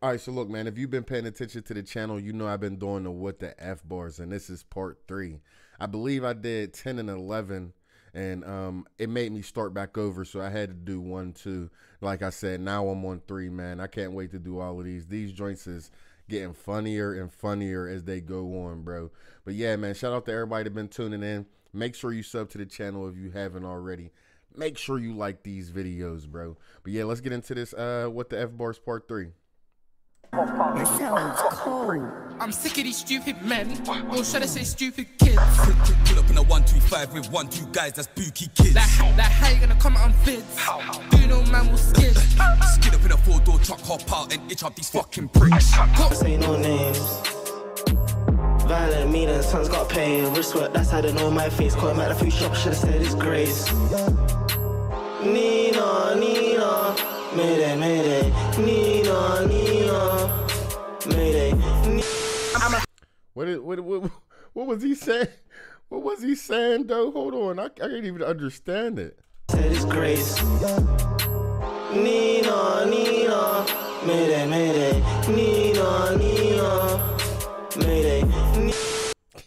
All right, so look, man, if you've been paying attention to the channel, you know I've been doing the what the F bars, and this is part three. I believe I did 10 and 11, and um, it made me start back over, so I had to do one, two. Like I said, now I'm on three, man. I can't wait to do all of these. These joints is getting funnier and funnier as they go on, bro. But yeah, man, shout out to everybody that been tuning in. Make sure you sub to the channel if you haven't already. Make sure you like these videos, bro. But yeah, let's get into this. Uh, what the F bars part three. It sounds cold. I'm sick of these stupid men, or should I say stupid kids? Pull up in a 125 with one, two guys, that's bookie kids. Like, like how you gonna come out on vids? Do you know man will skid? Skid up in a four door truck, hop out and itch up these fucking pricks. Say no names. Violent meaning, son's got pain. Wristwork, that's how they know my face. Caught him at a few shops, should've said it's grace. Nina, Nina, Mayday, Mayday. Nina, Nina, Mayday. Nina. What, is, what, what, what was he saying? What was he saying, though? Hold on. I, I can't even understand it. Said it's grace. Nina, Nina, Mayday, Mayday. Nina, Nina, Mayday. Nina.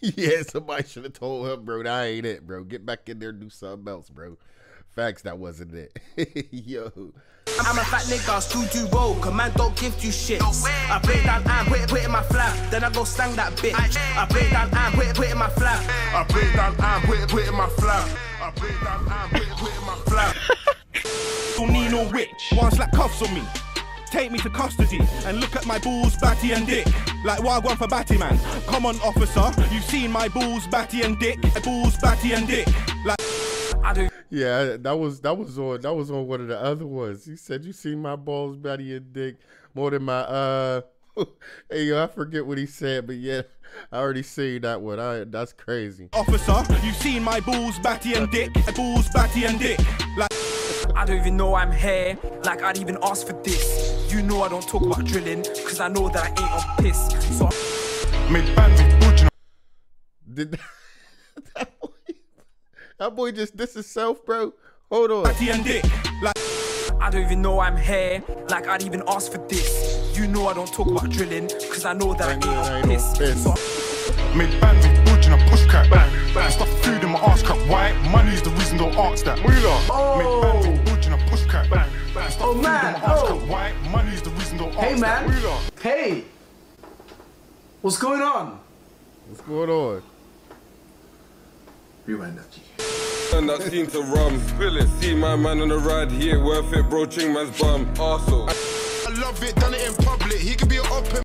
yeah, somebody should have told him, bro, that ain't it, bro. Get back in there and do something else, bro. Facts, that wasn't it. Yo. I'm a fat nigga, still do roll, cause man don't give two shits. I break down and put it, put it in my flap, then I go slang that bitch. I break down and put it, put it in my flap. I break down and put it, put it in my flap. I break down and put it, put it in my flap. Don't need no witch. One slap cuffs on me. Take me to custody and look at my balls, batty and dick. Like Wagwan for Batty man. Come on, officer. You've seen my balls, batty and dick. Balls, batty and dick. Like I do Yeah, that was that was on that was on one of the other ones. He said, "You see my balls, Betty and Dick, more than my uh." hey, yo, I forget what he said, but yeah, I already seen that one. I that's crazy. officer, you've seen my balls, batty and dick. Balls, batty and dick. Like I don't even know I'm here, like I'd even ask for this. You know I don't talk about drilling, cause I know that I ain't on piss. So made bands with Bujan. Did that boy? That boy just this is self, bro. Hold on. Batty and dick. Like I don't even know I'm here, like I'd even ask for this. You know I don't talk about drilling, cause I know that I ain't I on ain't on piss. piss. So made bands with Bujan and push crack. I stuff food in my ass crack. Why? Money's the reason don't ask that. Made bands with oh. Bujan and push crack. I stuff Oh, food man. in my ass Oh. crack. Why? Money's the reason don't Hey ask man. that. Hey. What's going on? What's going on? Rewind that. G. And that seem to rum. Spill it. See my man on the ride here. Worth it, bro. Ching man's bum. Arsehole. I love it, done it in public. He could be an open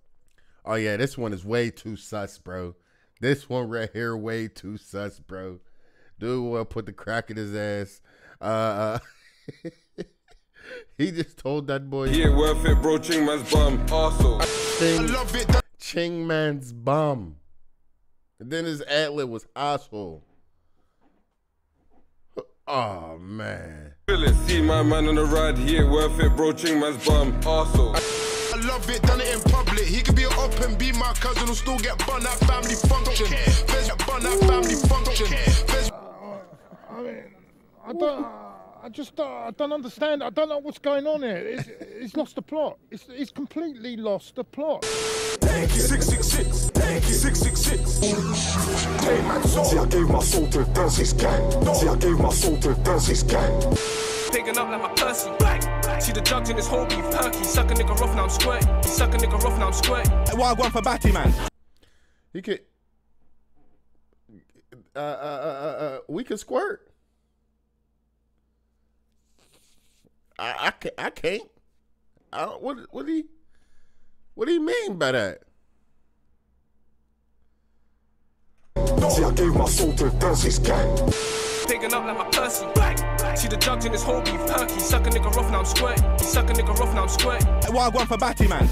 Oh yeah, this one is way too sus, bro. This one right here, way too sus, bro. Dude will put the crack in his ass. Uh, uh he just told that boy Yeah, worth it, bro. Ching man's bum. Arsehole. I Ching, love it, done Ching Man's bum. And then his adlib was asshole. Oh man. Spill. See my man on the ride here. Worth it, bro. Ching man's bum. Arsehole. I love it, done it in public. He could be an open, be my cousin who'll still get bun at family function. There's bun at family function. There's I mean, I don't. I just don't, I don't understand. I don't know what's going on here. It's, it's lost the plot. It's, it's completely lost the plot. Six six six. Six six six. Hey See, I gave my soul to Thursday's gang. See, I gave my soul to Thursday's gang. Picking up like my Percy. See the jugs in this whole beef perky. Suck a nigga rough now I'm squirting. Suck a nigga rough now I'm squirting. Wagwan for Batty man. He could uh, uh, uh, uh, uh, we could squirt. I, I can't. I can't. I don't, what what do he what do you mean by that? See, I gave my soul to Thursday's gang. Picking up like my Percy. See the drugs in this whole beef perky. Suck a nigga rough now I'm squirting. Suck a nigga rough now I'm squirting. Why I Wagwan for Batty man.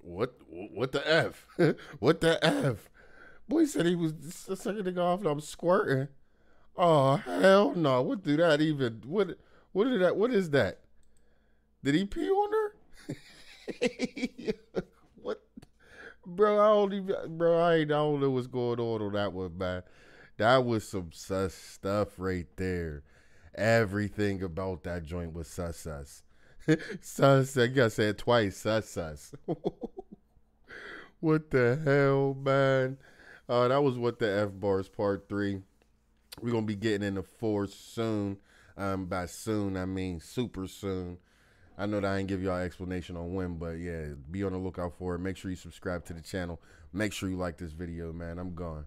What what the f? what the f? Boy said he was a second nigga off. and I'm squirting. Oh hell no! What do that even? What what did that? What is that? Did he pee on her? what, bro? I don't even, bro. I ain't. I don't know what's going on on that one, man. That was some sus stuff right there. Everything about that joint was sus sus. sus, you gotta say it twice. Sus sus. what the hell, man? Uh, that was what the F bars part three. We're gonna be getting into four soon. Um, by soon I mean super soon. I know that I ain't give y'all explanation on when, but yeah, be on the lookout for it. Make sure you subscribe to the channel. Make sure you like this video, man. I'm gone.